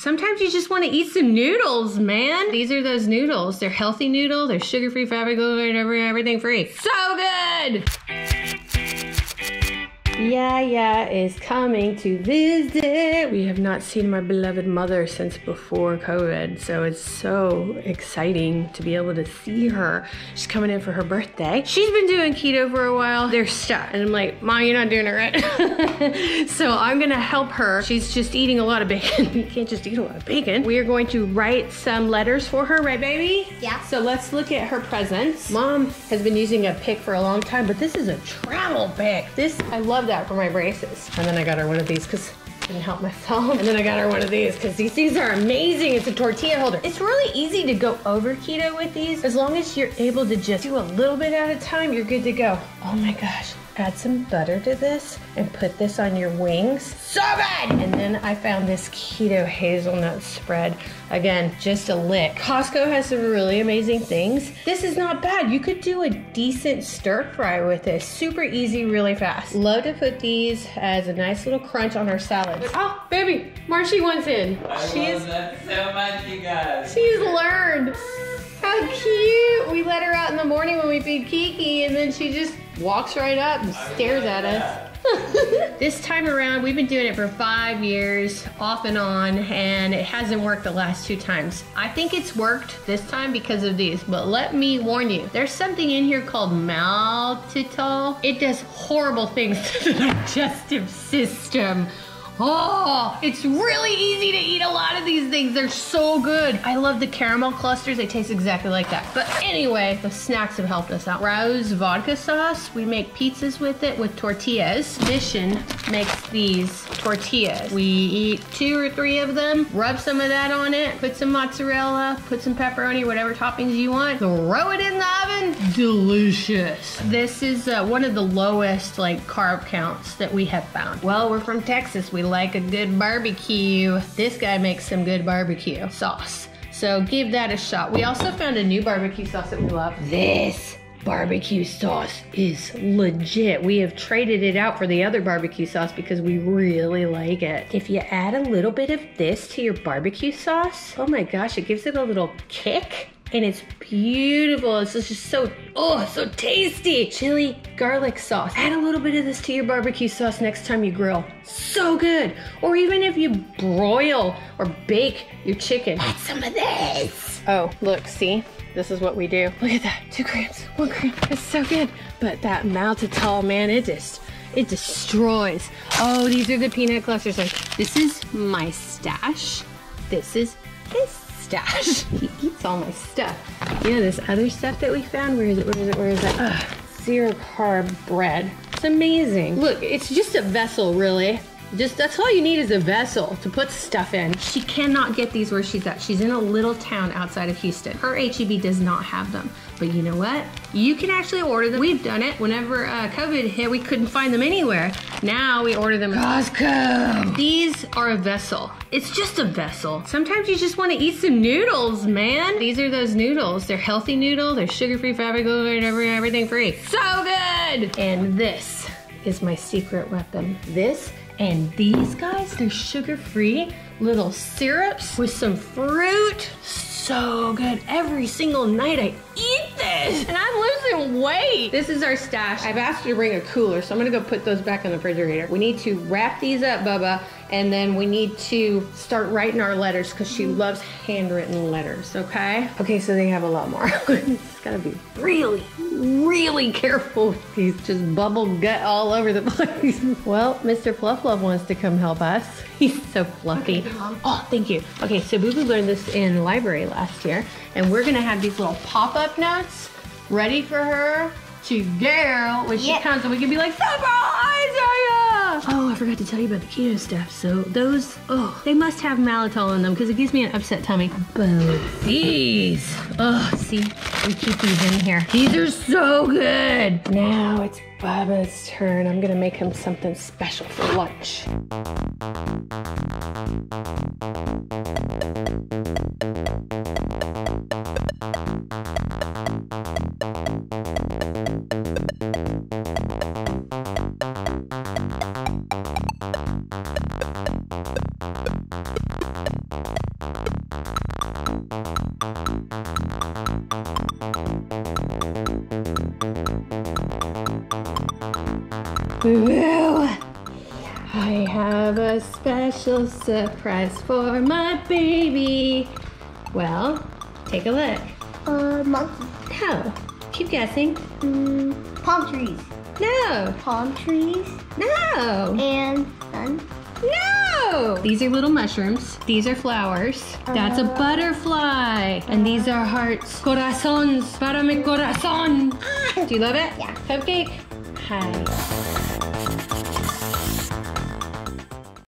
Sometimes you just want to eat some noodles, man. These are those noodles. They're healthy noodles. They're sugar-free, fat-free, everything free. So good! Yaya is coming to visit. We have not seen my beloved mother since before COVID, so it's so exciting to be able to see her. She's coming in for her birthday. She's been doing keto for a while. They're stuck, and I'm like, Mom, you're not doing it right. so I'm gonna help her. She's just eating a lot of bacon. you can't just eat a lot of bacon. We are going to write some letters for her, right, baby? Yeah. So let's look at her presents. Mom has been using a pick for a long time, but this is a travel pick. This, I love that for my braces. And then I got her one of these because I didn't help myself. And then I got her one of these because these things are amazing. It's a tortilla holder. It's really easy to go over keto with these. As long as you're able to just do a little bit at a time, you're good to go. Oh my gosh. Add some butter to this and put this on your wings. So good! And then I found this keto hazelnut spread. Again, just a lick. Costco has some really amazing things. This is not bad. You could do a decent stir fry with this. Super easy, really fast. Love to put these as a nice little crunch on our salads. Oh, baby, Marcy wants in. I She's love that so much, you guys. She's learned. How cute. We let her out in the morning when we feed Kiki, and then she just walks right up and stares at us. this time around, we've been doing it for five years, off and on, and it hasn't worked the last two times. I think it's worked this time because of these, but let me warn you, there's something in here called maltitol. It does horrible things to the digestive system. Oh, it's really easy to eat a lot of these things. They're so good. I love the caramel clusters. They taste exactly like that. But anyway, the snacks have helped us out. Rao's vodka sauce. We make pizzas with it with tortillas. Mission makes these tortillas. We eat two or three of them, rub some of that on it, put some mozzarella, put some pepperoni, whatever toppings you want, throw it in the oven. Delicious. This is uh, one of the lowest like carb counts that we have found. Well, we're from Texas. We like a good barbecue. This guy makes some good barbecue sauce. So give that a shot. We also found a new barbecue sauce that we love. This barbecue sauce is legit. We have traded it out for the other barbecue sauce because we really like it. If you add a little bit of this to your barbecue sauce, oh my gosh, it gives it a little kick and it's beautiful. It's just so, oh, so tasty. Chili garlic sauce. Add a little bit of this to your barbecue sauce next time you grill. So good. Or even if you broil or bake your chicken, add some of this. Oh, look, see? This is what we do. Look at that, two grams, one gram. It's so good. But that maltitol, man, it just, it destroys. Oh, these are the peanut clusters. Like, this is my stash. This is his stash. he eats all my stuff. You know this other stuff that we found? Where is it? Where is it? Where is it? Ugh, zero carb bread. It's amazing. Look, it's just a vessel, really. Just that's all you need is a vessel to put stuff in. She cannot get these where she's at. She's in a little town outside of Houston. Her HEB does not have them. But you know what? You can actually order them. We've done it. Whenever uh, COVID hit, we couldn't find them anywhere. Now we order them Costco. These are a vessel. It's just a vessel. Sometimes you just want to eat some noodles, man. These are those noodles. They're healthy noodles. They're sugar-free, fat-free, everything free. So good! And this is my secret weapon. This and these guys, they're sugar-free little syrups with some fruit. So good. Every single night I eat this. And I'm losing weight. This is our stash. I've asked her to bring a cooler, so I'm gonna go put those back in the refrigerator. We need to wrap these up, Bubba, and then we need to start writing our letters because she loves handwritten letters, okay? Okay, so they have a lot more. Just gotta be really, really careful with these. Just bubble gut all over the place. well, Mr. Fluff Love wants to come help us. He's so fluffy. Oh, thank you. Okay, so Boo Boo learned this in library last year, and we're gonna have these little pop-up notes ready for her to go when she comes, and we can be like, surprise, Yaya! Oh, I forgot to tell you about the keto stuff. So those, oh, they must have maltitol in them because it gives me an upset tummy. But these, oh, see, we keep these in here. These are so good. Now it's Baba's turn. I'm gonna make him something special for lunch. I have a special surprise for my baby. Well, take a look. Uh, monkey. No. Keep guessing. Mm, palm trees. No. Palm trees No. and sun. No! These are little mushrooms. These are flowers. That's a Uh. butterfly. And these are hearts. Corazones. Para mi corazón. Do you love it? Yeah. Cupcake? Hi.